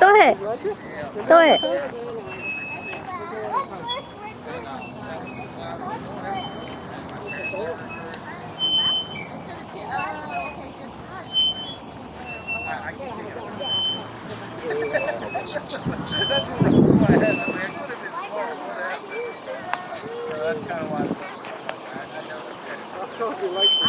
对，对。That's what was in my head. I was like, I could have been smart. What happened? So that's kind of why I, I I know that. Chelsea likes it.